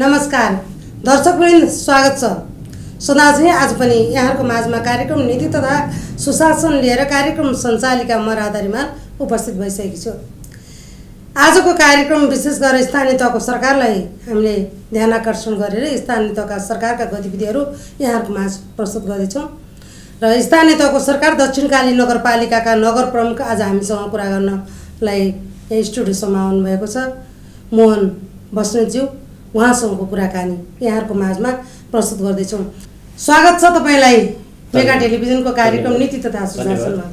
नमस्कार। दर्शकवृन्द स्वागत छ। सदाझै आज पनि यहाँहरूको माझमा कार्यक्रम नीति तथा सुशासन लिएर कार्यक्रम सञ्चालिका म राधा रिमाल उपस्थित भइसकेकी छु। आजको कार्यक्रम विशेष गरेर स्थानीय तहको सरकारलाई हामीले ध्यान आकर्षण गरेर स्थानीय तहका सरकारका गतिविधिहरू यहाँहरूको माझ प्रस्तुत गर्दैछौँ। र स्थानीय तहको सरकार दक्षिणकाली नगरपालिकाका नगर प्रमुख आज हामीसँग कुरा गर्नलाई यहाँ स्टुडियोसम्म आउनुभएको छ। मोहन बस्नेतज्यू उहाँसँगको कुराकानी यहाँहरूको माझमा प्रस्तुत गर्दैछौँ। स्वागत छ तपाईँलाई मेगा टेलिभिजनको कार्यक्रम नीति तथा सुशासनमा।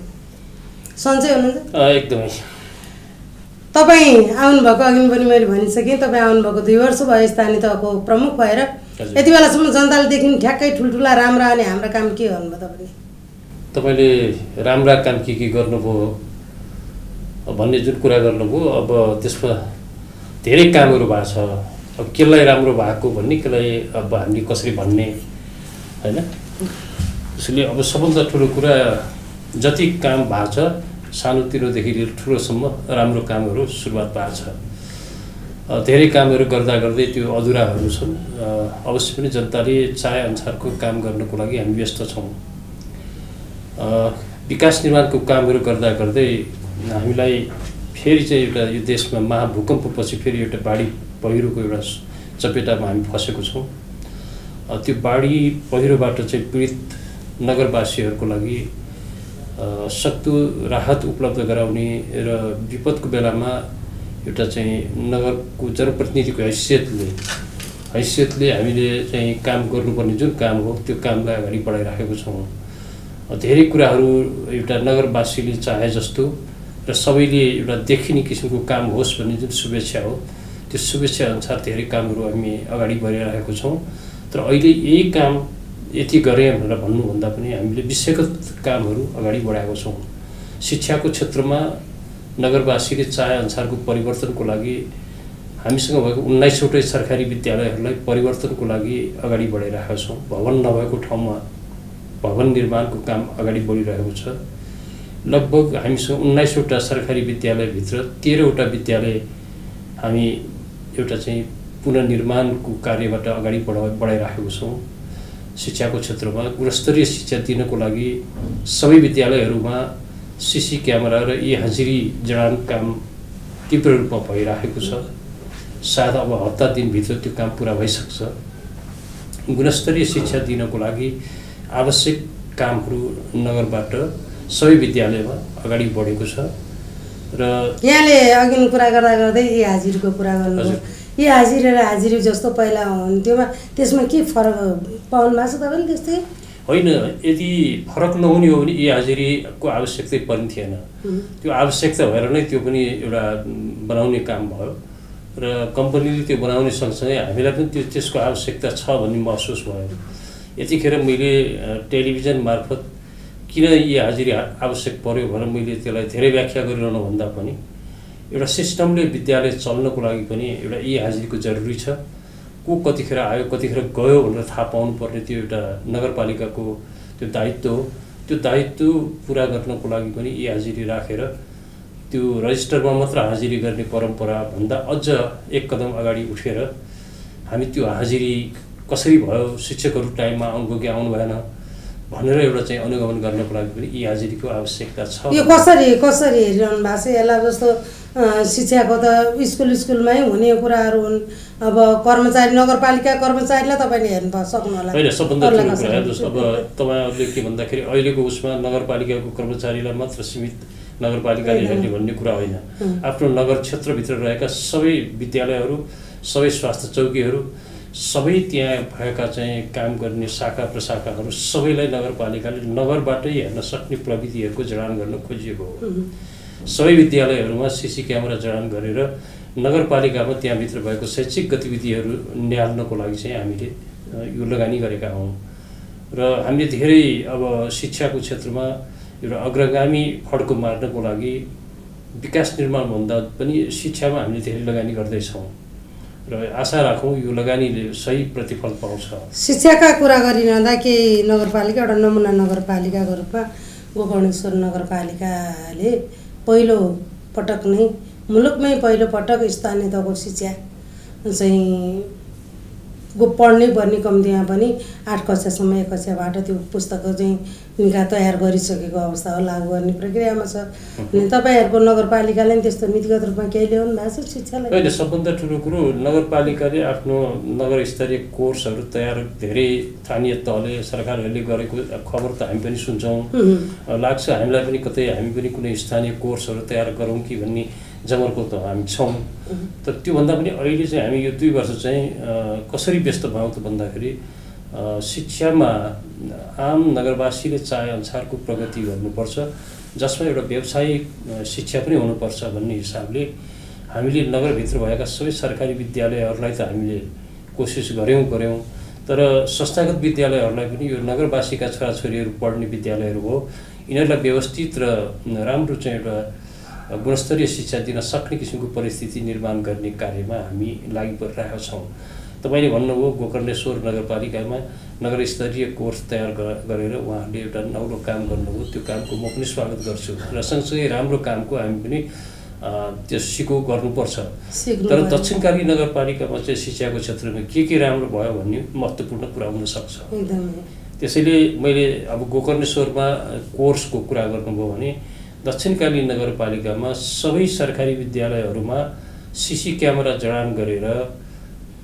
सन्चै हुनुहुन्छ? एकदमै। तपाईँ आउनुभएको अघि पनि मैले भनिसकेँ तपाईँ आउनुभएको दुई वर्ष भयो स्थानीय तहको प्रमुख भएर। यति बेलासम्म जनताले देखि ठ्याक्कै ठुल्ठुला राम्रा अनि हाम्रो काम के भन्नुभयो तपाईँले? तपाईँले राम्रा काम के के गर्नुभयो? भन्ने जुन कुरा गर्नुभयो अब त्यसमा धेरै कामहरू भएको छ। अब कसलाई राम्रो भएको भन्ने कसलाई अब हामीले कसरी भन्ने होइन? त्यसैले अब सबभन्दा ठुलो कुरा जति काम भएको छ सानोतिनोदेखि लिएर ठुलोसम्म राम्रो कामहरू सुरुवात भएको छ। धेरै कामहरू गर्दा गर्दै त्यो अधुराहरू छन्। अवश्य पनि जनताले चाहे अनुसारको काम गर्नको लागि हामी व्यस्त छौँ। विकास निर्माणको कामहरू गर्दा गर्दै हामीलाई फेरि चाहिँ एउटा यो देशमा महाभूकम्पपछि फेरि एउटा बाढी पहिरोको एउटा चपेटामा हामी फसेको छौँ। त्यो बाढी पहिरोबाट चाहिँ पीडित नगरवासीहरूको लागि सक्दो राहत उपलब्ध गराउने र विपदको बेलामा एउटा चाहिँ नगरको जनप्रतिनिधिको हैसियतले हैसियतले हामीले चाहिँ काम गर्नुपर्ने जुन काम हो त्यो कामलाई अगाडि बढाइराखेको छौँ। धेरै कुराहरू एउटा नगरवासीले चाहे जस्तो र सबैले एउटा देखिने किसिमको काम होस् भन्ने जुन शुभेच्छा हो त्यो शुभेच्छा अनुसार धेरै कामहरू हामी अगाडि बढिरहेको छौँ। तर अहिले यही काम यति गरेँ भनेर भन्नुभन्दा पनि हामीले विषयगत कामहरू अगाडि बढाएको छौँ। शिक्षाको क्षेत्रमा नगरवासीले चाहे अनुसारको परिवर्तनको लागि हामीसँग भएको उन्नाइसवटै सरकारी विद्यालयहरूलाई परिवर्तनको लागि अगाडि बढाइरहेका छौँ। भवन नभएको ठाउँमा भवन निर्माणको काम अगाडि बढिरहेको छ। लगभग हामीसँग उन्नाइसवटा सरकारी विद्यालयभित्र तेह्रवटा विद्यालय हामी एउटा चाहिँ पुनर्निर्माणको कार्यबाट अगाडि बढा बढाइराखेको छौँ। शिक्षाको क्षेत्रमा गुणस्तरीय शिक्षा दिनको लागि सबै विद्यालयहरूमा सिसी क्यामेरा र ई हाजिरी जडान काम तीव्र रूपमा भइराखेको छ। सायद अब हप्ता दिनभित्र त्यो काम पुरा भइसक्छ। गुणस्तरीय शिक्षा दिनको लागि आवश्यक कामहरू नगरबाट सबै विद्यालयमा अगाडि बढेको छ। र यहाँले अघि कुरा गर्दा गर्दै यी हाजिरीको कुरा गर्नुभयो। यी हाजिरी र हाजिरी जस्तो पहिला हुन्थ्योमा त्यसमा के फरक पाउनु भएको छ तपाईँले त्यस्तै? होइन यदि फरक नहुने हो भने यी हाजिरीको आवश्यकतै पर्ने थिएन। त्यो आवश्यकता भएर नै त्यो पनि एउटा बनाउने काम भयो। र कम्पनीले त्यो बनाउने सँगसँगै हामीलाई पनि त्यो त्यसको आवश्यकता छ भन्ने महसुस भयो। यतिखेर मैले टेलिभिजन मार्फत किन यी हाजिरी आवश्यक पर्यो भनेर मैले त्यसलाई धेरै व्याख्या गरिरहनु भन्दा पनि एउटा सिस्टमले विद्यालय चल्नको लागि पनि एउटा यी हाजिरीको जरुरी छ। को कतिखेर आयो कतिखेर गयो भनेर थाहा पाउनुपर्ने त्यो एउटा नगरपालिकाको त्यो दायित्व हो। त्यो दायित्व पुरा गर्नको लागि पनि यी हाजिरी राखेर त्यो रजिस्टरमा मात्र हाजिरी गर्ने परम्पराभन्दा अझ एक कदम अगाडि उठेर हामी त्यो हाजिरी कसरी भयो शिक्षकहरू टाइममा आउनुभयो कि आउनु भएन भनेर एउटा चाहिँ अनुगमन गर्नको लागि पनि यी हाजिरीको आवश्यकता छ यो कसरी कसरी हेरिरहनु भएको छ यसलाई जस्तो शिक्षाको त स्कुल स्कुलमै हुने कुराहरू हुन् अब कर्मचारी नगरपालिका कर्मचारीलाई तपाईँले हेर्नु सक्नु होला होइन सबभन्दा ठुलो? कुरा हेर्नुहोस् अब तपाईँहरूले के भन्दाखेरि अहिलेको उसमा नगरपालिकाको कर्मचारीलाई मात्र सीमित नगरपालिकाले। हेर्ने भन्ने कुरा होइन। आफ्नो नगर क्षेत्रभित्र रहेका सबै विद्यालयहरू सबै स्वास्थ्य चौकीहरू सबै त्यहाँ भएका चाहिँ काम गर्ने शाखा प्रशाखाहरू सबैलाई नगरपालिकाले नगरबाटै हेर्न सक्ने प्रविधिहरूको जडान गर्न खोजिएको हो। सबै विद्यालयहरूमा सिसी क्यामेरा जडान गरेर नगरपालिकामा त्यहाँभित्र भएको शैक्षिक गतिविधिहरू निहाल्नको लागि चाहिँ हामीले यो लगानी गरेका हौँ। र हामीले धेरै अब शिक्षाको क्षेत्रमा एउटा अग्रगामी फड्को मार्नको लागि विकास निर्माणभन्दा पनि शिक्षामा हामीले धेरै लगानी गर्दैछौँ। र आशा राखौँ यो लगानीले सही प्रतिफल पाउँछ। शिक्षाका कुरा गरिरहँदा केही नगरपालिका एउटा नमुना नगरपालिकाको रूपमा गोकर्णेश्वर नगरपालिकाले पहिलो पटक नै मुलुकमै पहिलो पटक स्थानीय तहको शिक्षा चाहिँ गो पढ्नै पर्ने कम्तीमा पनि आठ कक्षासम्म एक कक्षाबाट त्यो पुस्तकहरू चाहिँ निका तयार गरिसकेको अवस्था हो लागू गर्ने प्रक्रियामा छ। अनि तपाईँहरूको नगरपालिकाले पनि त्यस्तो नीतिगत रूपमा केही ल्याउनु भएको छ शिक्षालाई? अहिले सबभन्दा ठुलो कुरो नगरपालिकाले आफ्नो नगर स्तरीय कोर्सहरू तयार धेरै स्थानीय तहले सरकारहरूले गरेको खबर त हामी पनि सुन्छौँ। लाग्छ हामीलाई पनि कतै हामी पनि कुनै स्थानीय कोर्सहरू तयार गरौँ कि भन्ने जमर्को त हामी छौँ तर त्योभन्दा पनि अहिले चाहिँ हामी यो दुई वर्ष चाहिँ कसरी व्यस्त भयौँ त भन्दाखेरि शिक्षामा आम नगरवासीले चाहे अनुसारको प्रगति गर्नुपर्छ जसमा एउटा व्यावसायिक शिक्षा पनि हुनुपर्छ भन्ने हिसाबले हामीले नगरभित्र भएका सबै सरकारी विद्यालयहरूलाई त हामीले कोसिस गऱ्यौँ गऱ्यौँ। तर संस्थागत विद्यालयहरूलाई पनि यो नगरवासीका छोराछोरीहरू पढ्ने विद्यालयहरू हो यिनीहरूलाई व्यवस्थित र राम्रो चाहिँ एउटा गुणस्तरीय शिक्षा दिन सक्ने किसिमको परिस्थिति निर्माण गर्ने कार्यमा हामी लागि परिरहेका छौँ। तपाईँले भन्नुभयो गोकर्णेश्वर नगरपालिकामा नगर स्तरीय कोर्स तयार गरेर उहाँहरूले एउटा नौलो काम गर्नुभयो। त्यो कामको म पनि स्वागत गर्छु र सँगसँगै राम्रो कामको हामी पनि त्यो सिको गर्नुपर्छ। तर। दक्षिणकाली नगरपालिकामा चाहिँ शिक्षाको क्षेत्रमा के के राम्रो भयो भन्ने महत्त्वपूर्ण कुरा हुनसक्छ त्यसैले मैले अब गोकर्णेश्वरमा कोर्सको कुरा गर्नुभयो भने दक्षिणकाली नगरपालिकामा सबै सरकारी विद्यालयहरूमा सिसी क्यामेरा जडान गरेर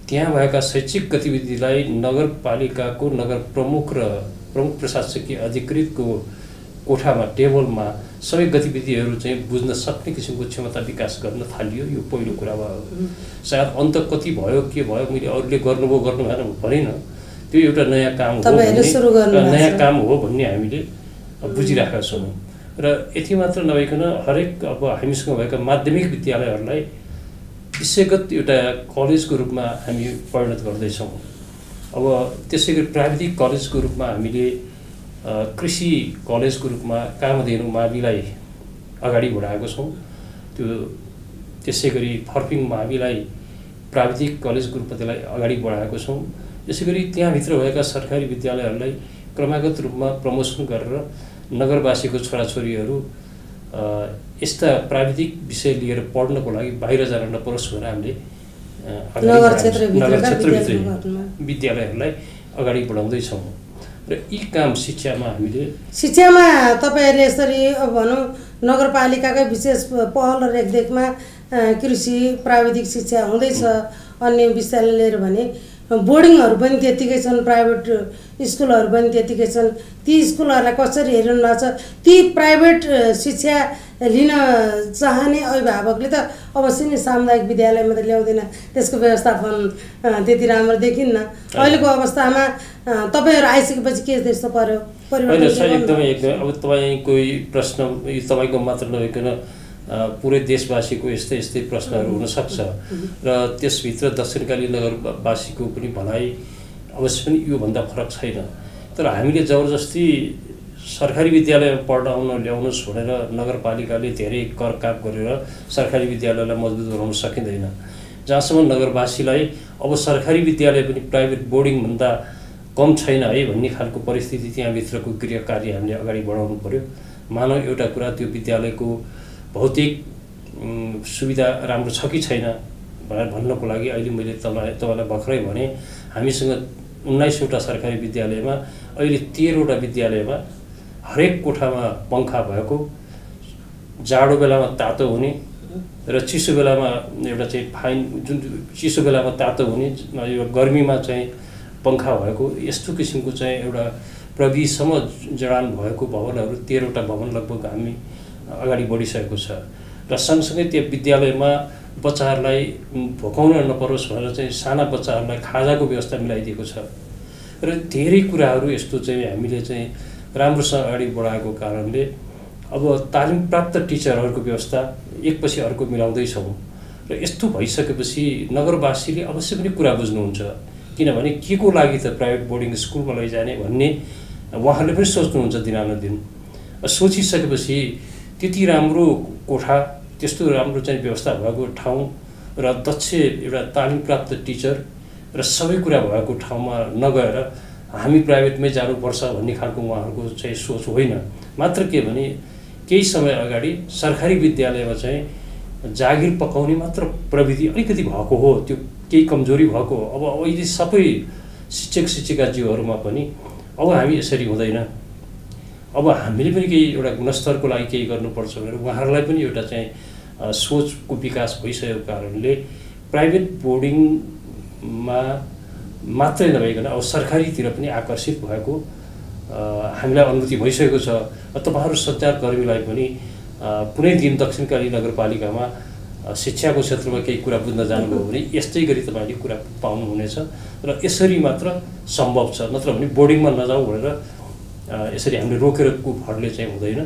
त्यहाँ भएका शैक्षिक गतिविधिलाई नगरपालिकाको नगर प्रमुख र प्रमुख प्रशासकीय अधिकृतको कोठामा टेबलमा सबै गतिविधिहरू चाहिँ बुझ्न सक्ने किसिमको क्षमता विकास गर्न थालियो। यो पहिलो कुरा भयो। सायद अन्त कति भयो के भयो मैले अरूले गर्नुभयो गर्नु भएन भनेन। त्यो एउटा नयाँ काम हो नयाँ। काम हो भन्ने हामीले बुझिरहेका छौँ। र यति मात्र नभइकन हरेक अब हामीसँग भएका माध्यमिक विद्यालयहरूलाई विषयगत एउटा कलेजको रूपमा हामी परिणत गर्दैछौँ। अब त्यसै गरी प्राविधिक कलेजको रूपमा हामीले कृषि कलेजको रूपमा कामधेनु माविलाई अगाडि बढाएको छौँ। त्यो त्यसै गरी फर्पिङ माविलाई प्राविधिक कलेजको रूपमा त्यसलाई अगाडि बढाएको छौँ। यसै गरी त्यहाँभित्र भएका सरकारी विद्यालयहरूलाई क्रमागत रूपमा प्रमोसन गरेर नगरवासीको छोराछोरीहरू यस्ता प्राविधिक विषय लिएर पढ्नको लागि बाहिर जान नपरोस् भनेर हामीले नगर क्षेत्रभित्रै। विद्यालयहरूलाई अगाडि बढाउँदैछौँ। र यी काम शिक्षामा हामीले शिक्षामा तपाईँहरूले यसरी अब भनौँ नगरपालिकाकै विशेष पहल र रेखदेखमा कृषि प्राविधिक शिक्षा हुँदैछ अन्य विषयलाई लिएर भने बोर्डिङहरू पनि त्यत्तिकै छन् प्राइभेट स्कुलहरू पनि त्यत्तिकै छन्। ती स्कुलहरूलाई कसरी हेरिनु भएको छ? ती प्राइभेट शिक्षा लिन चाहने अभिभावकले त अवश्य नै सामुदायिक विद्यालयमा त ल्याउँदैन। त्यसको व्यवस्थापन त्यति राम्रो देखिन्न। अहिलेको अवस्थामा तपाईँहरू आइसकेपछि के त्यस्तो पर्यो? एकदमै? एकदमै। अब तपाईँको प्रश्न तपाईँको मात्र नभइकन पुरै देशवासीको यस्तै यस्तै प्रश्नहरू हुनसक्छ। र त्यसभित्र दक्षिणकाली नगरवासीको पनि भनाइ अवश्य पनि योभन्दा फरक छैन। तर हामीले जबरजस्ती सरकारी विद्यालयमा पढ्न आउन ल्याउनुहोस् भनेर नगरपालिकाले धेरै कर काप गरेर सरकारी विद्यालयलाई मजबुत बनाउन सकिँदैन। जहाँसम्म नगरवासीलाई अब सरकारी विद्यालय पनि प्राइभेट बोर्डिङभन्दा कम छैन है भन्ने खालको परिस्थिति त्यहाँभित्रको गृह कार्य हामीले अगाडि बढाउनु पऱ्यो मानव एउटा कुरा त्यो विद्यालयको भौतिक सुविधा राम्रो छ कि छैन भनेर भन्नको लागि अहिले मैले तपाईँ तपाईँलाई भर्खरै भने हामीसँग उन्नाइसवटा सरकारी विद्यालयमा अहिले तेह्रवटा विद्यालयमा हरेक कोठामा पङ्खा भएको जाडो बेलामा तातो हुने र चिसो बेलामा एउटा चाहिँ फाइन जुन चिसो बेलामा तातो हुने यो गर्मीमा चाहिँ पङ्खा भएको यस्तो किसिमको चाहिँ एउटा प्रविधिसम्म जडान भएको भवनहरू तेह्रवटा भवन लगभग हामी अगाडि बढिसकेको छ। र सँगसँगै त्यो विद्यालयमा बच्चाहरूलाई भोकाउन नपरोस् भनेर चाहिँ साना बच्चाहरूलाई खाजाको व्यवस्था मिलाइदिएको छ। र धेरै कुराहरू यस्तो चाहिँ हामीले चाहिँ राम्रोसँग अगाडि बढाएको कारणले अब तालिम प्राप्त टिचरहरूको व्यवस्था एकपछि अर्को मिलाउँदैछौँ। र यस्तो भइसकेपछि नगरवासीले अवश्य पनि कुरा बुझ्नुहुन्छ। किनभने के को लागि त प्राइभेट बोर्डिङ स्कुलमा लैजाने भन्ने उहाँहरूले पनि सोच्नुहुन्छ दिनानुदिन। सोचिसकेपछि त्यति राम्रो कोठा त्यस्तो राम्रो चाहिँ व्यवस्था भएको ठाउँ र दक्ष एउटा तालिम प्राप्त टिचर र सबै कुरा भएको ठाउँमा नगएर हामी प्राइभेटमै जानुपर्छ भन्ने खालको उहाँहरूको चाहिँ सोच होइन। मात्र के भने केही समय अगाडि सरकारी विद्यालयमा चाहिँ जागिर पकाउने मात्र प्रविधि अलिकति भएको हो त्यो केही कमजोरी भएको हो। अब अहिले सबै शिक्षक शिक्षिकाज्यूहरूमा पनि अब हामी यसरी हुँदैन। अब हामीले पनि केही एउटा गुणस्तरको लागि केही गर्नुपर्छ भनेर उहाँहरूलाई पनि एउटा चाहिँ सोचको विकास भइसकेको कारणले प्राइभेट बोर्डिङमा मात्रै नभइकन अब सरकारीतिर पनि आकर्षित भएको हामीलाई अनुभूति भइसकेको छ। तपाईँहरू सञ्चारकर्मीलाई पनि कुनै दिन दक्षिणकाली नगरपालिकामा शिक्षाको क्षेत्रमा केही कुरा बुझ्न जानुभयो भने यस्तै गरी तपाईँले कुरा पाउनुहुनेछ र यसरी मात्र सम्भव छ। नत्र भने बोर्डिङमा नजाऊ भनेर यसरी हामीले रोकेर भरले चाहिँ हुँदैन।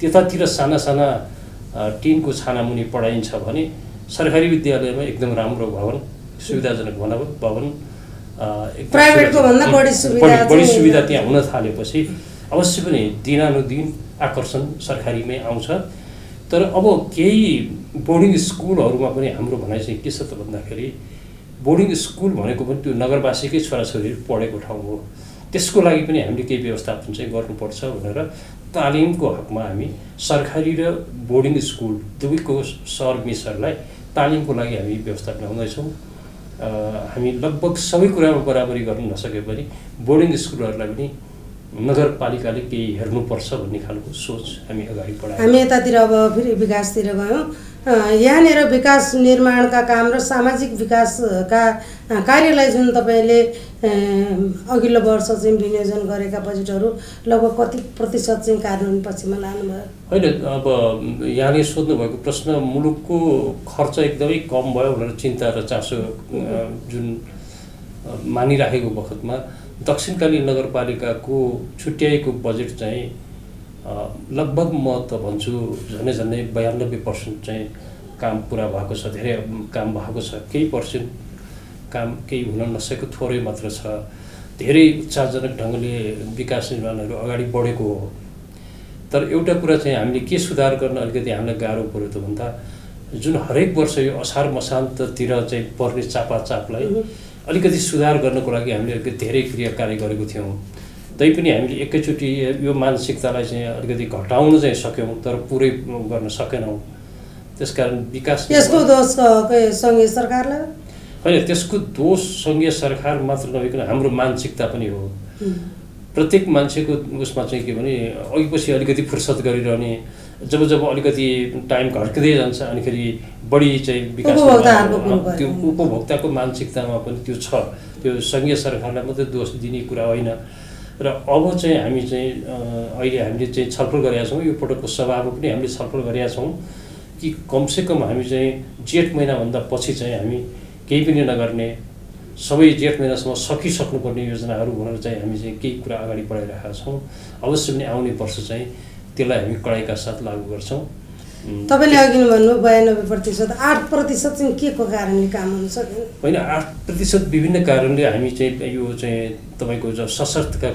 त्यतातिर साना साना टिनको छानामुनि पढाइन्छ भने सरकारी विद्यालयमा एकदम राम्रो भवन सुविधाजनक भवन भवन बढी सुविधा त्यहाँ हुन थालेपछि अवश्य पनि दिनानुदिन आकर्षण सरकारीमै आउँछ। तर अब केही बोर्डिङ स्कुलहरूमा पनि हाम्रो भनाइ चाहिँ के छ त भन्दाखेरि बोर्डिङ स्कुल भनेको पनि त्यो नगरवासीकै छोराछोरीहरू पढेको ठाउँ हो। त्यसको लागि पनि हामीले केही व्यवस्थापन चाहिँ गर्नुपर्छ भनेर तालिमको हकमा हामी सरकारी र बोर्डिङ स्कुल दुवैको सर मिसहरूलाई तालिमको लागि हामी व्यवस्था मिलाउँदैछौँ हामी लगभग सबै कुरामा बराबरी गर्न नसके पनि बोर्डिङ स्कुलहरूलाई पनि नगरपालिकाले केही हेर्नुपर्छ भन्ने खालको सोच हामी अगाडि बढायौँ हामी यतातिर अब फेरि विकासतिर गयौँ। यहाँनिर विकास निर्माणका काम र सामाजिक विकासका कार्यलाई जुन तपाईँले अघिल्लो वर्ष चाहिँ विनियोजन गरेका बजेटहरू लगभग कति प्रतिशत चाहिँ कार्यान्वयन पछिमा लानुभयो? होइन अब यहाँले सोध्नुभएको प्रश्न मुलुकको खर्च एकदमै कम भयो भनेर चिन्ता र चासो जुन मानिराखेको बखतमा दक्षिणकाली नगरपालिकाको छुट्याएको बजेट चाहिँ लगभग म त भन्छु झन्डै झन्डै बयानब्बे पर्सेन्ट चाहिँ काम पुरा भएको छ धेरै काम भएको छ केही पर्सेन्ट काम केही हुन नसकेको थोरै मात्र छ। धेरै उत्साहजनक ढङ्गले विकास निर्माणहरू अगाडि बढेको हो। तर एउटा कुरा चाहिँ हामीले के सुधार गर्न अलिकति हामीलाई गाह्रो पऱ्यो त भन्दा जुन हरेक वर्ष यो असार मसान्ततिर चाहिँ पर्ने चापाचापलाई अलिकति सुधार गर्नको लागि हामीले अलिकति धेरै क्रिया कार्य गरेको थियौँ। तैपनि हामीले एकैचोटि यो मानसिकतालाई चाहिँ अलिकति घटाउन चाहिँ सक्यौँ तर पुरै गर्न सकेनौँ। त्यसकारण विकास यसको दोष सङ्घीय सरकारलाई? होइन त्यसको दोष सङ्घीय सरकार मात्र नभइकन हाम्रो मानसिकता पनि हो। प्रत्येक मान्छेको उसमा चाहिँ के भने अघि पछि अलिकति फुर्सद गरिरहने जब जब अलिकति टाइम घट्किँदै जान्छ अनिखेरि बढी चाहिँ विकास त्यो। उपभोक्ताको मानसिकतामा पनि त्यो छ। त्यो सङ्घीय सरकारलाई मात्रै दोष दिने कुरा होइन। र अब चाहिँ हामी चाहिँ अहिले हामीले चाहिँ छलफल गरेका छौँ। यो पटकको सभामा पनि हामीले छलफल गरेका छौँ कि कमसेकम हामी चाहिँ जेठ महिनाभन्दा पछि चाहिँ हामी केही पनि नगर्ने सबै जेठ महिनासम्म सकिसक्नुपर्ने योजनाहरू भनेर चाहिँ हामी चाहिँ केही कुरा अगाडि बढाइरहेका छौँ। अवश्य पनि आउने वर्ष चाहिँ त्यसलाई हामी कडाइका साथ लागू गर्छौँ। तपाईँले अघि भन्नु बयानब्बे प्रतिशत आठ प्रतिशत चाहिँ के को कारणले काम हुन सकेन? होइन आठ प्रतिशत विभिन्न कारणले हामी चाहिँ यो चाहिँ तपाईँको जो सशक्तका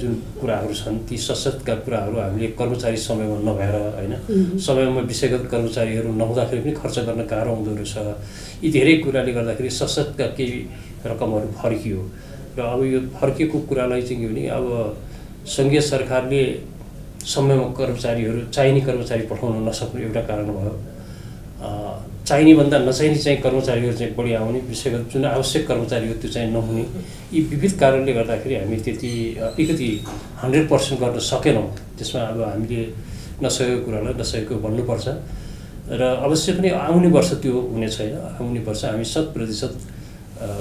जुन कुराहरू छन् ती सशक्तका कुराहरू हामीले कर्मचारी समयमा नभएर होइन समयमा विषयगत कर्मचारीहरू नहुँदाखेरि पनि खर्च गर्न गाह्रो हुँदो रहेछ। यी धेरै कुराले गर्दाखेरि सशक्तका केही रकमहरू फर्कियो। र अब यो फर्किएको कुरालाई चाहिँ के भने अब सङ्घीय सरकारले समयमा कर्मचारीहरू चाहिने कर्मचारी पठाउन नसक्नु एउटा कारण भयो। अ, चाहिने भन्दा नचाहिने चाहिँ कर्मचारीहरू चाहिँ बढी आउने विषयगत जुन आवश्यक कर्मचारीहरू त्यो चाहिँ नहुने। यी विविध कारणले गर्दाखेरि हामी त्यति अलिकति हन्ड्रेड पर्सेन्ट गर्न सकेनौँ। त्यसमा अब हामीले नसकेको कुरालाई नसकेको भन्नुपर्छ। र अवश्य पनि आउने वर्ष त्यो हुने छैन। आउने वर्ष हामी शत प्रतिशत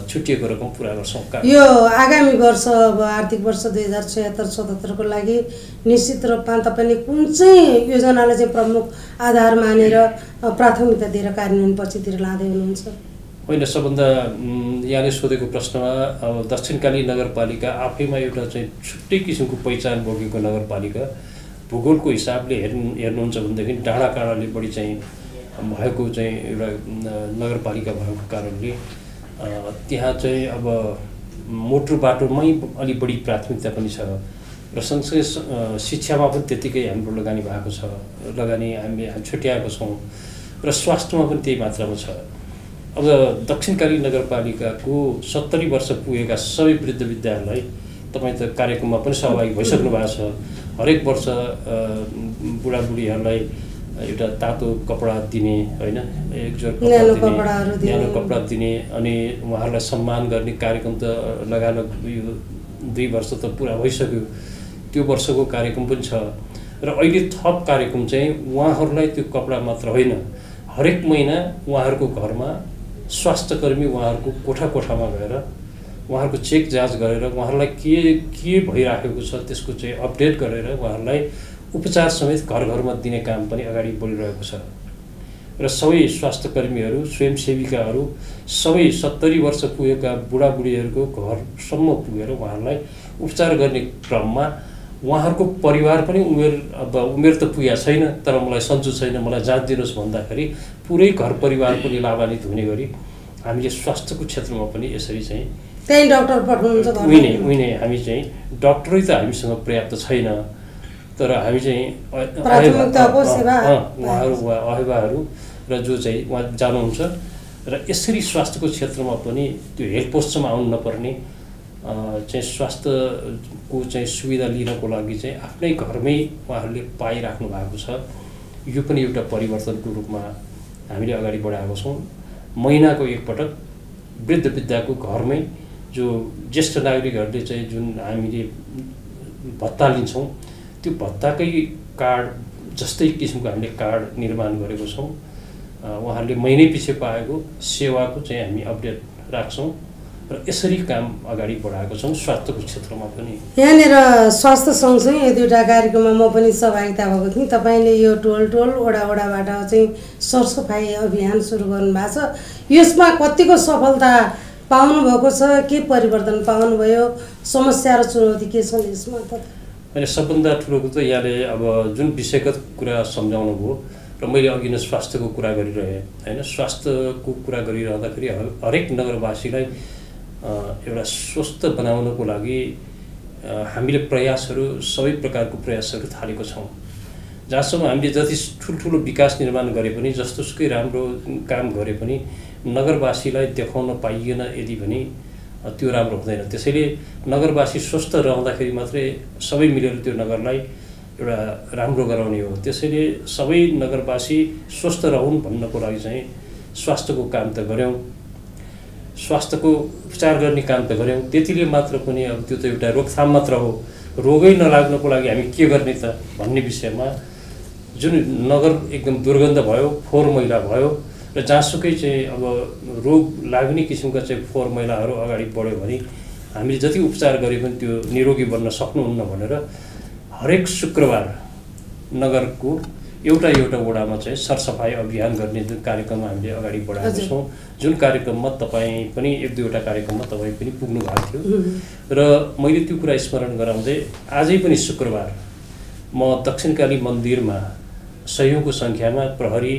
छुट्टिएको रकम पुरा गर्छौँ। यो आगामी वर्ष अब आर्थिक वर्ष दुई हजार छयत्तर सतहत्तरको लागि निश्चित रूपमा तपाईँले कुन चाहिँ योजनालाई चाहिँ प्रमुख आधार मानेर प्राथमिकता दिएर कार्यान्वयन पछितिर लाँदै हुनुहुन्छ? होइन सबभन्दा यहाँले सोधेको प्रश्नमा अब दक्षिणकाली नगरपालिका आफैमा एउटा चाहिँ छुट्टै किसिमको पहिचान बोकेको नगरपालिका भूगोलको हिसाबले हेर्नु हेर्नुहुन्छ भनेदेखि डाँडा काँडाले बढी चाहिँ भएको चाहिँ एउटा नगरपालिका भएको कारणले त्यहाँ चाहिँ अब मोटर बाटोमै अलिक बढी प्राथमिकता पनि छ। र सँगसँगै शिक्षामा पनि त्यत्तिकै हाम्रो लगानी भएको छ। लगानी हामीले छुट्याएको छौँ। र स्वास्थ्यमा पनि त्यही मात्रामा छ। अब दक्षिणकाली नगरपालिकाको सत्तरी वर्ष पुगेका सबै वृद्ध विद्याहरूलाई तपाईँ त कार्यक्रममा पनि सहभागी भइसक्नु भएको छ। हरेक वर्ष बुढाबुढीहरूलाई एउटा तातो कपडा दिने होइन? न्यानो कपडा दिने अनि उहाँहरूलाई सम्मान गर्ने कार्यक्रम त लगाएर यो दुई वर्ष त पुरा भइसक्यो। त्यो वर्षको कार्यक्रम पनि छ। र अहिले थप कार्यक्रम चाहिँ उहाँहरूलाई त्यो कपडा मात्र होइन। हरेक महिना उहाँहरूको घरमा स्वास्थ्यकर्मी उहाँहरूको कोठा कोठामा गएर उहाँहरूको चेक जाँच गरेर उहाँहरूलाई के के भइराखेको छ त्यसको चाहिँ अपडेट गरेर उहाँहरूलाई उपचार समेत घर घरमा दिने काम पनि अगाडि बढिरहेको छ र सबै स्वास्थ्यकर्मीहरू स्वयंसेविकाहरू सबै सत्तरी वर्ष पुगेका बुढाबुढीहरूको घरसम्म पुगेर उहाँहरूलाई उपचार गर्ने क्रममा उहाँहरूको परिवार पनि उमेर अब उमेर त पुगेको छैन तर मलाई सन्चो छैन मलाई जाँच दिनुहोस् भन्दाखेरि पुरै घर परिवार पनि लाभान्वित हुने गरी हामीले स्वास्थ्यको क्षेत्रमा पनि यसरी चाहिँ त्यहीँ डक्टर? उहिने उहिने हामी चाहिँ डक्टरै त हामीसँग पर्याप्त छैन तर हामी चाहिँ उहाँहरू उहाँ अहेबाहरू र जो चाहिँ उहाँ जानुहुन्छ र यसरी स्वास्थ्यको क्षेत्रमा पनि त्यो हेल्थ पोस्टसम्म आउनु नपर्ने चाहिँ स्वास्थ्यको चाहिँ सुविधा लिनको लागि चाहिँ आफ्नै घरमै उहाँहरूले पाइराख्नु भएको छ। यो पनि एउटा परिवर्तनको रूपमा हामीले अगाडि बढाएको छौँ। महिनाको एकपटक वृद्ध वृद्धाको घरमै जो ज्येष्ठ नागरिकहरूले चाहिँ जुन हामीले भत्ता लिन्छौँ त्यो भत्ताकै कार्ड जस्तै किसिमको हामीले कार्ड निर्माण गरेको छौँ। उहाँहरूले महिनै पछि पाएको सेवाको चाहिँ हामी अपडेट राख्छौँ र यसरी काम अगाडि बढाएको छौँ स्वास्थ्यको क्षेत्रमा पनि। यहाँनिर स्वास्थ्य सँगसँगै यो दुइटा कार्यक्रममा म पनि सहभागिता भएको थिएँ। तपाईँले यो टोल टोल ओडा ओडाबाट चाहिँ सरसफाइ अभियान सुरु गर्नुभएको छ। यसमा कतिको सफलता पाउनुभएको छ? के परिवर्तन पाउनुभयो? समस्या र चुनौती के छन् यसमा? त अनि सबभन्दा ठुलो कुरो त यहाँले अब जुन विषयगत कुरा सम्झाउनु भयो र मैले अघि नै स्वास्थ्यको कुरा गरिरहेँ होइन? स्वास्थ्यको कुरा गरिरहँदाखेरि हरेक नगरवासीलाई एउटा स्वस्थ बनाउनको लागि हामीले प्रयासहरू सबै प्रकारको प्रयासहरू थालेको छौँ। जहाँसम्म हामीले जति ठुल्ठुलो विकास निर्माण गरे पनि जस्तोसुकै राम्रो काम गरे पनि नगरवासीलाई देखाउन पाइएन यदि भने त्यो राम्रो हुँदैन। त्यसैले नगरवासी स्वस्थ रहँदाखेरि मात्रै सबै मिलेर त्यो नगरलाई एउटा राम्रो गराउने हो। त्यसैले सबै नगरवासी स्वस्थ रहन् भन्नको लागि चाहिँ स्वास्थ्यको काम त गऱ्यौँ। स्वास्थ्यको उपचार गर्ने काम त गऱ्यौँ। त्यतिले मात्र पनि अब त्यो त एउटा रोकथाम मात्र हो। रोगै नलाग्नको लागि हामी के गर्ने त भन्ने विषयमा जुन नगर एकदम दुर्गन्ध भयो फोहोर मैला भयो र जहाँसुकै चाहिँ अब रोग लाग्ने किसिमका चाहिँ फोहोर मैलाहरू अगाडि बढ्यो भने हामीले जति उपचार गरे पनि त्यो निरोगी बन्न सक्नुहुन्न भनेर हरेक शुक्रबार नगरको एउटा एउटा वडामा चाहिँ सरसफाइ अभियान गर्ने जुन कार्यक्रम हामीले अगाडि बढाएको। छौँ जुन कार्यक्रममा तपाईँ पनि एक दुईवटा कार्यक्रममा तपाईँ पनि पुग्नु भएको थियो र मैले त्यो कुरा स्मरण गराउँदै आजै पनि शुक्रबार म दक्षिणकाली मन्दिरमा सयौँको सङ्ख्यामा प्रहरी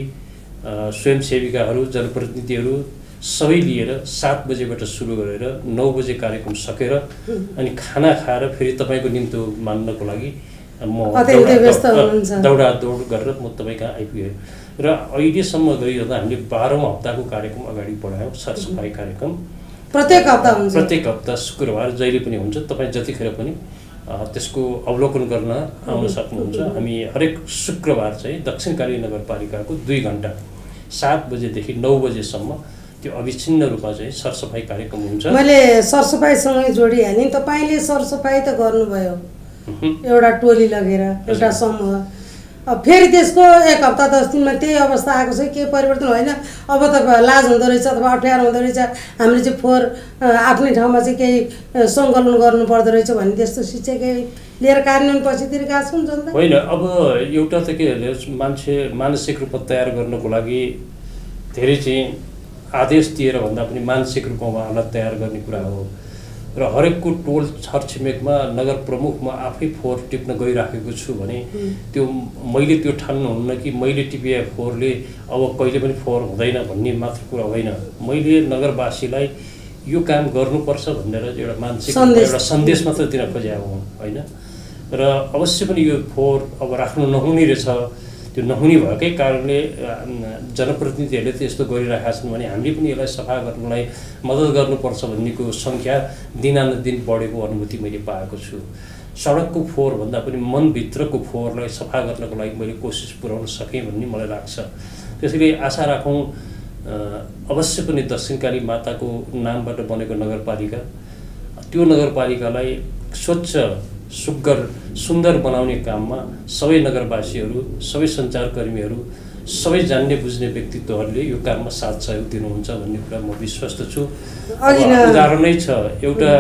स्वयंसेविकाहरू जनप्रतिनिधिहरू सबै लिएर सात बजेबाट सुरु गरेर नौ बजे कार्यक्रम सकेर अनि खाना खाएर फेरि तपाईँको निम्तो मान्नको लागि म दौडा-। दौडा दौड गरेर म तपाईँ कहाँ आइपुगेँ। र अहिलेसम्म गरिरहँदा हामीले बाह्रौँ हप्ताको कार्यक्रम अगाडि बढायौँ सरसफाइ कार्यक्रम। प्रत्येक हप्ता प्रत्येक हप्ता शुक्रबार जहिले पनि हुन्छ तपाईँ जतिखेर पनि त्यसको अवलोकन गर्न आउन सक्नुहुन्छ। हामी हरेक शुक्रबार चाहिँ दक्षिणकाली नगरपालिकाको दुई घन्टा सात बजेदेखि नौ बजेसम्म त्यो अविच्छिन्न रूपमा चाहिँ सरसफाइ कार्यक्रम हुन्छ। मैले सरसफाइसँगै जोडिहालेँ। तपाईँले सरसफाइ त गर्नुभयो. एउटा टोली लगेर एउटा समूह। फेरि त्यसको एक हप्ता दस दिनमा त्यही अवस्था आएको छ के परिवर्तन होइन। अब त लाज हुँदो रहेछ अथवा अप्ठ्यारो हुँदो रहेछ। हामीले चाहिँ फोहोर आफ्नै ठाउँमा चाहिँ केही सङ्कलन गर्नु पर्दो रहेछ भन्ने त्यस्तो शिक्षा केही लिएर कार्यान्वयन पछितिर गएको छन् जनता होइन अब एउटा त के मान्छे मानसिक रूपमा तयार गर्नको लागि धेरै चाहिँ आदेश दिएर भन्दा पनि मानसिक रूपमा उहाँलाई तयार गर्ने कुरा हो। र हरेकको टोल छरछिमेकमा नगर प्रमुख म आफै फोहोर टिप्न गइराखेको छु भने त्यो मैले त्यो ठान्नुहुन्न कि मैले टिपिए फोहोरले अब कहिले पनि फोहोर हुँदैन भन्ने मात्र कुरा होइन। मैले नगरवासीलाई यो काम गर्नुपर्छ भनेर एउटा मानसिक सन्देश। एउटा सन्देश मात्र दिन खोजेको हुँ होइन? र अवश्य पनि यो फोहोर अब राख्नु नहुने रहेछ। त्यो नहुने भएकै कारणले जनप्रतिनिधिहरूले त्यस्तो गरिरहेका छन् भने हामीले पनि यसलाई सफा गर्नलाई मद्दत गर्नुपर्छ भन्नेको सङ्ख्या दिनानुदिन बढेको अनुभूति मैले पाएको छु। सडकको फोहोर भन्दा पनि मनभित्रको फोहोरलाई सफा गर्नको लागि मैले कोसिस पुर्याउन सकेँ भन्ने मलाई लाग्छ। त्यसैले आशा राखौँ अवश्य पनि दक्षिणकाली माताको नामबाट बनेको नगरपालिका त्यो नगरपालिकालाई स्वच्छ सुग्घर सुन्दर बनाउने काममा सबै नगरवासीहरू सबै सञ्चारकर्मीहरू सबै जान्ने बुझ्ने व्यक्तित्वहरूले यो काममा साथ सहयोग दिनुहुन्छ भन्ने कुरा म विश्वस्त छु। उदाहरणै छ एउटा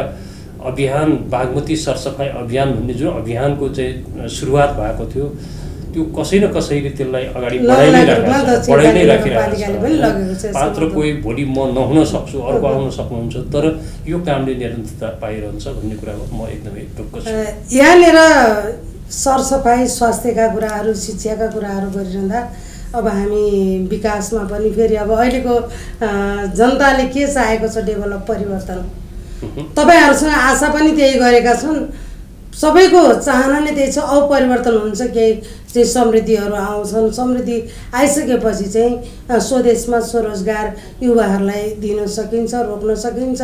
अभियान बागमती सरसफाइ अभियान भन्ने जुन अभियानको चाहिँ सुरुवात भएको थियो त्यो कसै न कसैले त्यसलाई अगाडि बढाइ नै दक्षिण बढाइ नै राखिरहेको छ पात्र। कोही भोलि म नहुन सक्छु अर्को आउन सक्नुहुन्छ तर यो कामले निरन्तरता पाइरहन्छ भन्ने कुरामा म एकदमै ढुक्क छु। यहाँनिर सरसफाइ स्वास्थ्यका कुराहरू शिक्षाका कुराहरू गरिरहँदा अब हामी विकासमा पनि फेरि अब अहिलेको जनताले के चाहेको छ डेभलप परिवर्तन? तपाईँहरूसँग आशा पनि त्यही गरेका छन्। सबैको चाहना नै त्यही छ। औ परिवर्तन हुन्छ केही चाहिँ समृद्धिहरू आउँछन्। समृद्धि आइसकेपछि चाहिँ स्वदेशमा स्वरोजगार युवाहरूलाई दिन सकिन्छ रोक्न सकिन्छ।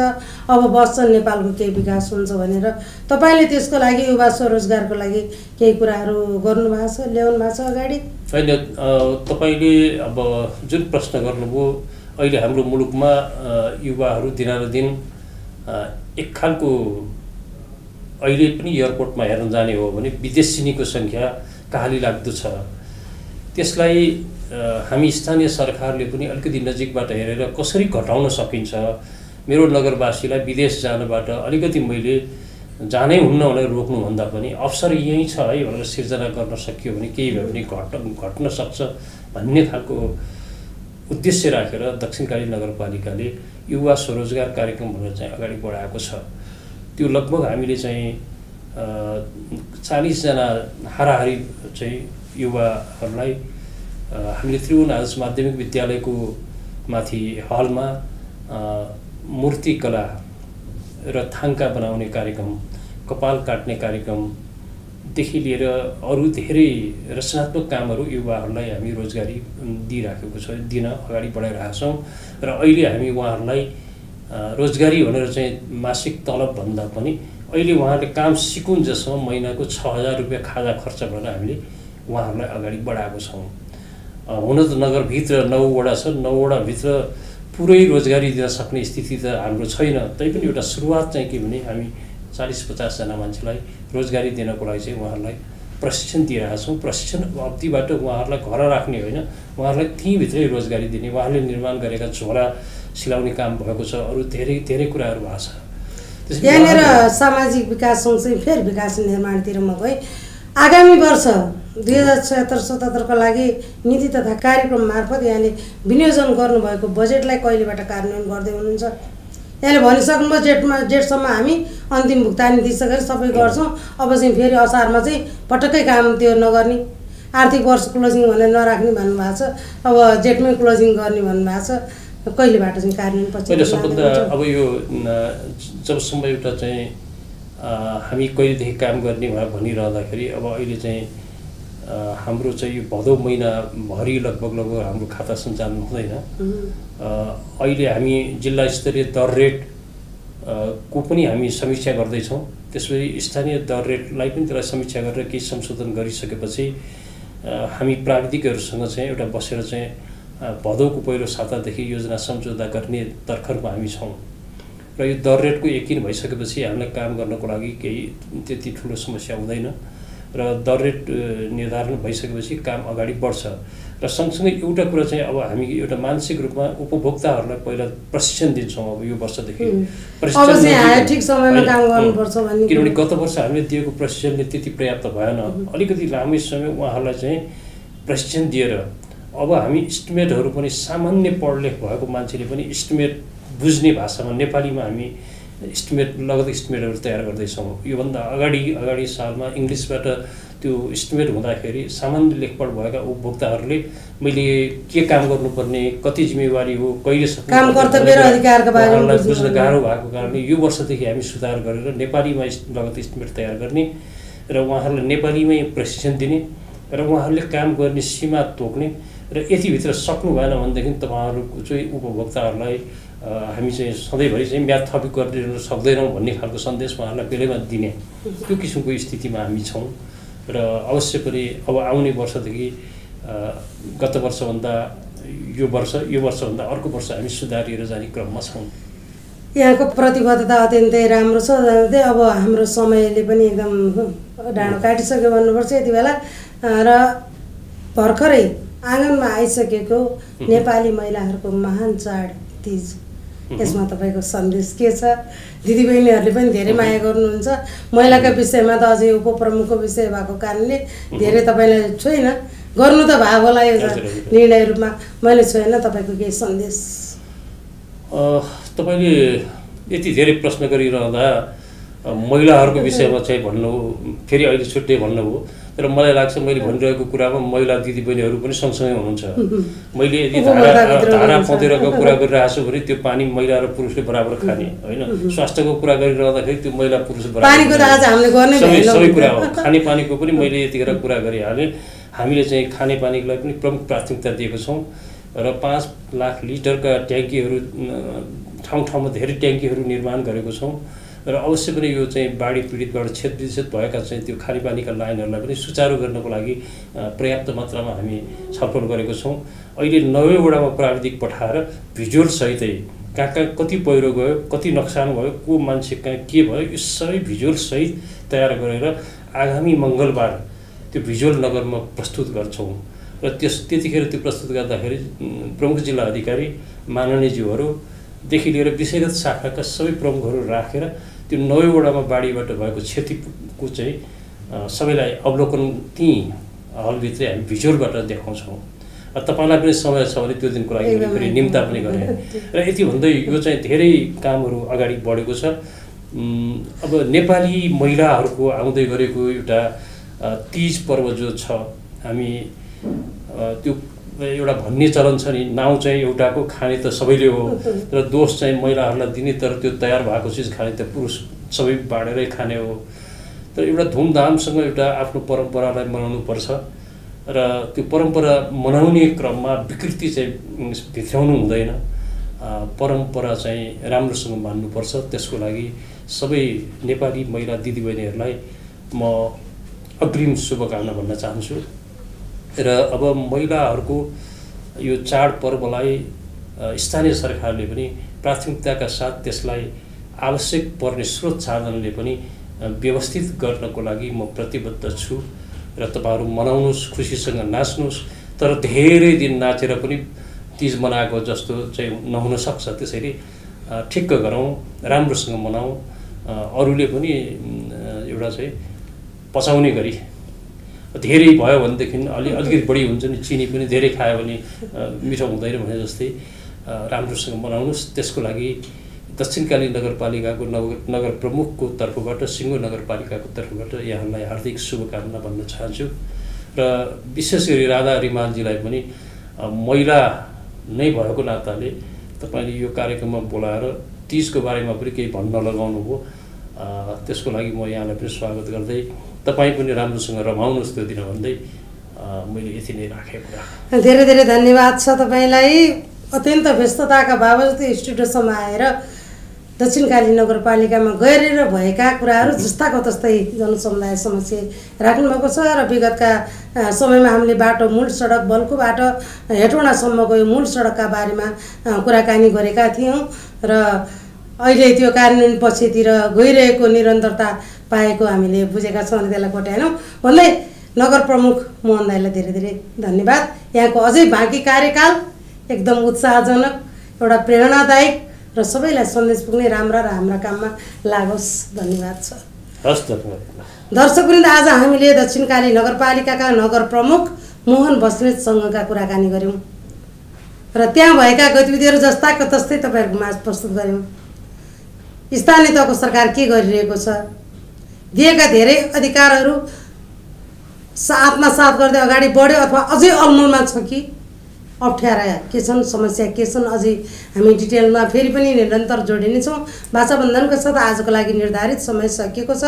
अब बस्छन् नेपालको केही विकास हुन्छ भनेर। तपाईँले त्यसको लागि युवा स्वरोजगारको लागि केही कुराहरू गर्नुभएको छ ल्याउनु भएको छ अगाडि? होइन तपाईँले अब जुन प्रश्न गर्नुभयो अहिले हाम्रो मुलुकमा युवाहरू दिनानुदिन एक खालको अहिले पनि एयरपोर्टमा हेर्न जाने हो भने विदेशिनीको सङ्ख्या कहाली लाग्दो छ। त्यसलाई हामी स्थानीय सरकारले पनि अलिकति नजिकबाट हेरेर कसरी घटाउन सकिन्छ मेरो नगरवासीलाई विदेश जानबाट अलिकति मैले जानै हुन्न भनेर रोक्नुभन्दा पनि अवसर यहीँ छ है भनेर सिर्जना गर्न सकियो भने केही भए पनि घट घट्न सक्छ भन्ने खालको उद्देश्य राखेर दक्षिणकाली नगरपालिकाले युवा स्वरोजगार कार्यक्रम भनेर चाहिँ अगाडि बढाएको छ। त्यो लगभग हामीले चाहिँ चालिसजना हाराहारी चाहिँ युवाहरूलाई हामीले त्रिभुवन आदर्श माध्यमिक विद्यालयको माथि हलमा मूर्तिकला र थाङ्का बनाउने कार्यक्रम कपाल काट्ने कार्यक्रमदेखि लिएर अरू धेरै रचनात्मक कामहरू युवाहरूलाई हामी रोजगारी दिइराखेको छ दिन अगाडि बढाइरहेका छौँ र अहिले हामी उहाँहरूलाई रोजगारी भनेर चाहिँ मासिक तलब भन्दा पनि अहिले उहाँहरूले काम सिकुन्जेसम्म महिनाको छ हजार रुपियाँ खाजा खर्च गरेर हामीले उहाँहरूलाई अगाडि बढाएको छौँ। हुन त नगरभित्र नौवटा छ नौवटाभित्र पुरै रोजगारी दिन सक्ने स्थिति त हाम्रो छैन। तैपनि एउटा सुरुवात चाहिँ के भने हामी चालिस पचासजना मान्छेलाई रोजगारी दिनको लागि चाहिँ उहाँहरूलाई प्रशिक्षण दिइरहेका छौँ। प्रशिक्षण अवधिबाट उहाँहरूलाई घर राख्ने होइन उहाँहरूलाई त्यहीँभित्रै रोजगारी दिने उहाँहरूले निर्माण गरेका झोला सिलाउने काम भएको छ अरू धेरै धेरै कुराहरू भएको छ। यहाँनिर सामाजिक विकास सँगसँगै फेरि विकास निर्माणतिर म गएँ। आगामी वर्ष दुई हजार छत्तर सतहत्तरको लागि नीति तथा कार्यक्रम मार्फत यहाँले विनियोजन गर्नुभएको बजेटलाई कहिलेबाट कार्यान्वयन गर्दै हुनुहुन्छ? यहाँले भनिसक्नुभयो जेठमा जेठसम्म हामी अन्तिम भुक्तानी दिइसकेर सबै गर्छौँ। अब चाहिँ फेरि असारमा चाहिँ पटक्कै काम त्यो नगर्ने। आर्थिक वर्ष क्लोजिङ भनेर नराख्ने भन्नुभएको छ। अब जेठमै क्लोजिङ गर्ने भन्नुभएको छ। कहिलेबाट चाहिँ कार्यान्वयन पहिला सबभन्दा अब यो जबसम्म एउटा चाहिँ हामी कहिलेदेखि काम गर्ने भनेर भनिरहँदाखेरि अब अहिले चाहिँ हाम्रो चाहिँ यो भदौ महिनाभरि लगभग लगभग हाम्रो खाता सञ्चालन हुँदैन। अहिले हामी जिल्ला स्तरीय दर रेट को पनि हामी समीक्षा गर्दैछौँ। त्यसपछि स्थानीय दर रेटलाई पनि त्यसलाई समीक्षा गरेर केही संशोधन गरिसकेपछि हामी प्राविधिकहरूसँग चाहिँ एउटा बसेर चाहिँ भदौको पहिलो सातादेखि योजना सम्झौता गर्ने तर्खरमा हामी छौँ। र यो दर रेटको यकिन भइसकेपछि हामीलाई काम गर्नको लागि केही त्यति ठुलो समस्या हुँदैन। र दर रेट निर्धारण भइसकेपछि काम अगाडि बढ्छ। र सँगसँगै एउटा कुरा चाहिँ अब हामी एउटा मानसिक रूपमा उपभोक्ताहरूलाई पहिला प्रशिक्षण दिन्छौँ अब यो वर्षदेखि. प्रशिक्षण किनभने। गत वर्ष हामीले दिएको प्रशिक्षणले त्यति पर्याप्त भएन। अलिकति लामै समय उहाँहरूलाई चाहिँ प्रशिक्षण दिएर अब हामी इस्टिमेटहरू पनि सामान्य पढलेख भएको मान्छेले पनि इस्टिमेट बुझ्ने भाषामा नेपालीमा हामी इस्टिमेट लगत इस्टिमेटहरू तयार गर्दैछौँ योभन्दा अगाडि अगाडि सालमा इङ्ग्लिसबाट त्यो इस्टिमेट हुँदाखेरि सामान्य लेखपढ भएका उपभोक्ताहरूले मैले के काम गर्नुपर्ने कति जिम्मेवारी हो कहिले उहाँहरूलाई बुझ्नु। गाह्रो भएको कारणले यो वर्षदेखि हामी सुधार गरेर नेपालीमा लगत इस्टिमेट तयार गर्ने र उहाँहरूलाई नेपालीमै प्रशिक्षण दिने र उहाँहरूले काम गर्ने सीमा तोक्ने र यतिभित्र सक्नु भएन भनेदेखि तपाईँहरूको चाहिँ उपभोक्ताहरूलाई हामी चाहिँ सधैँभरि चाहिँ म्याद थपी गरिदिन सक्दैनौँ भन्ने खालको सन्देश उहाँहरूलाई बेलैमा दिने त्यो किसिमको स्थितिमा हामी छौँ। र अवश्य पनि अब आउने वर्षदेखि गत वर्षभन्दा यो वर्ष यो वर्षभन्दा अर्को वर्ष हामी सुधारिएर जाने क्रममा छौँ। यहाँको प्रतिबद्धता अत्यन्तै राम्रो छ। अब हाम्रो समयले पनि एकदम डाँडो काटिसक्यो भन्नुपर्छ यति बेला। र भर्खरै आँगनमा आइसकेको नेपाली महिलाहरूको महान चाड तिज। यसमा तपाईँको सन्देश के छ? दिदीबहिनीहरूले पनि धेरै माया गर्नुहुन्छ। महिलाका विषयमा त अझै उपप्रमुखको विषय भएको कारणले धेरै तपाईँलाई छोइन। गर्नु त भएको होला यो। निर्णय रूपमा। मैले छोएन तपाईँको केही सन्देश। तपाईँले यति धेरै प्रश्न गरिरहँदा महिलाहरूको विषयमा चाहिँ भन्नु फेरि अहिले छुट्टै भन्नुभयो तर मलाई लाग्छ मैले भनिरहेको कुरामा महिला दिदीबहिनीहरू पनि सँगसँगै हुनुहुन्छ। मैले यदि धारा धारा। पँधेरको कुरा गरिरहेको छु भने त्यो पानी महिला र पुरुषले बराबर खाने होइन? स्वास्थ्यको कुरा गरिरहँदाखेरि त्यो महिला पुरुष बराबर पानीको खाने। सबै कुरा हो। खानेपानीको पनि मैले यतिखेर कुरा गरिहालेँ। हामीले चाहिँ खानेपानीलाई पनि प्रमुख प्राथमिकता दिएको छौँ र पाँच लाख लिटरका ट्याङ्कीहरू ठाउँ ठाउँमा धेरै ट्याङ्कीहरू निर्माण गरेको छौँ। र अवश्य पनि यो चाहिँ बाढी पीडितबाट क्षत विक्षत भएका चाहिँ त्यो खानेपानीका लाइनहरूलाई पनि सुचारू गर्नको लागि पर्याप्त मात्रामा हामी छलफल गरेको छौँ। अहिले नौवैवटामा प्राविधिक पठाएर भिजुअल सहितै कहाँ कहाँ कति पहिरो गयो कति नोक्सान भयो को मान्छे कहाँ के भयो यो सबै भिजुअल सहित तयार गरेर आगामी मङ्गलबार त्यो भिजुअल नगरमा प्रस्तुत गर्छौँ। र त्यस त्यतिखेर त्यो प्रस्तुत गर्दाखेरि प्रमुख जिल्ला अधिकारी माननीयज्यूहरूदेखि लिएर विषयगत शाखाका सबै प्रमुखहरू राखेर त्यो नौवैवटामा बाढीबाट भएको क्षतिको चाहिँ सबैलाई अवलोकन त्यहीँ हलभित्रै हामी भिजुअलबाट देखाउँछौँ। र तपाईँलाई पनि समय छ भने त्यो दिनको लागि फेरि निम्ता पनि गरेँ र यति भन्दै यो चाहिँ धेरै कामहरू अगाडि बढेको छ। अब नेपाली महिलाहरूको आउँदै गरेको एउटा तिज पर्व जो छ हामी त्यो एउटा भन्ने चलन छ नि नाउँ चाहिँ एउटाको खाने त सबैले हो र दोष चाहिँ महिलाहरूलाई दिने तर त्यो तयार भएको चिज खाने त पुरुष सबै बाँडेरै खाने हो। तर एउटा धुमधामसँग एउटा आफ्नो परम्परालाई मनाउनु पर्छ र त्यो परम्परा मनाउने क्रममा विकृति चाहिँ उम्, भित्र्याउनु हुँदैन। परम्परा चाहिँ राम्रोसँग मान्नुपर्छ। त्यसको लागि सबै नेपाली महिला दिदीबहिनीहरूलाई म अग्रिम शुभकामना भन्न चाहन्छु। र अब महिलाहरूको यो चाडपर्वलाई स्थानीय सरकारले पनि प्राथमिकताका साथ त्यसलाई आवश्यक पर्ने स्रोत साधनले पनि व्यवस्थित गर्नको लागि म प्रतिबद्ध छु र तपाईँहरू मनाउनुहोस् खुसीसँग नाच्नुहोस् तर धेरै दिन नाचेर पनि तिज मनाएको जस्तो चाहिँ नहुन सक्छ। त्यसैले ठिक्क गरौँ राम्रोसँग मनाउँ अरूले पनि एउटा चाहिँ पचाउने गरी धेरै भयो भनेदेखि अलि अलिकति बढी हुन्छ नि चिनी पनि धेरै खायो भने मिठो हुँदैन भने जस्तै राम्रोसँग मनाउनुहोस् त्यसको लागि दक्षिणकाली नगरपालिकाको नगर नगर प्रमुखको तर्फबाट सिङ्गो नगरपालिकाको तर्फबाट यहाँलाई हार्दिक शुभकामना भन्न चाहन्छु। र विशेष गरी राधा रिमालजीलाई पनि महिला नै भएको नाताले तपाईँले यो कार्यक्रममा बोलाएर तिजको बारेमा पनि केही भन्न लगाउनु अ, त्यसको लागि म यहाँलाई पनि स्वागत गर्दै तपाईँ पनि राम्रोसँग रमाउनुहोस् त्यो दिन भन्दै मैले यति नै राखेँ कुरा। धेरै धेरै धन्यवाद छ तपाईँलाई। अत्यन्त व्यस्तताका बावजुद स्टुडियोसम्म आएर दक्षिणकाली नगरपालिकामा गएर भएका कुराहरू जस्ताको तस्तै जनसमुदाय समक्ष राख्नुभएको छ र विगतका समयमा हामीले बाटो मूल सडक बल्कु बाटो हेटौँडासम्मको यो मूल सडकका बारेमा कुराकानी गरेका थियौँ र अहिले त्यो कार्यान्वयन पछितिर गइरहेको निरन्तरता पाएको हामीले बुझेका छौँ अनि त्यसलाई कोट्याएनौँ भन्दै नगर प्रमुख मोहन दाईलाई धेरै धेरै धन्यवाद। यहाँको अझै बाँकी कार्यकाल एकदम उत्साहजनक एउटा प्रेरणादायक र सबैलाई सन्देश पुग्ने राम्रा र हाम्रा काममा लागोस्। धन्यवाद छ। हस् दर्शकवृन्द आज हामीले दक्षिणकाली नगरपालिकाका नगर प्रमुख मोहन बस्नेतसँगका कुराकानी गऱ्यौँ। र त्यहाँ भएका गतिविधिहरू जस्ताको तस्तै तपाईँहरूको माझ प्रस्तुत गऱ्यौँ। स्थानीय तहको सरकार के गरिरहेको छ? दिएका धेरै अधिकारहरू सा- आत्मसात गर्दै अगाडि बढ्यो अथवा अझै अलमलमा छ कि? अप्ठ्यारा के छन्? समस्या के छन्? अझै हामी डिटेलमा फेरि पनि निरन्तर जोडिनेछौँ। भाषा बन्धनको साथ आजको लागि निर्धारित समय सकिएको छ।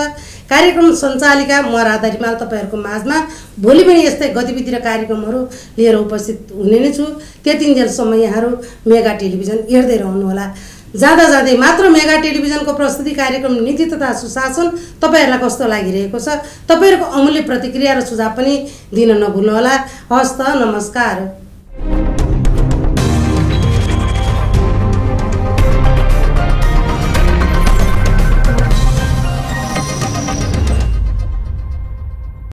कार्यक्रम सञ्चालिका म राधा रिमाल तपाईँहरूको माझमा। भोलि पनि यस्तै गतिविधि र कार्यक्रमहरू लिएर उपस्थित हुने नै छु त्यतिन्जेलसम्म यहाँहरू मेगा टेलिभिजन हेर्दै रहनुहोला। जाँदा जाँदै मात्र मेगा टेलिभिजनको प्रस्तुति कार्यक्रम नीति तथा सुशासन तपाईँहरूलाई कस्तो लागिरहेको छ? तपाईँहरूको अमूल्य प्रतिक्रिया र सुझाव पनि दिन नभुल्नुहोला। हस् नमस्कार।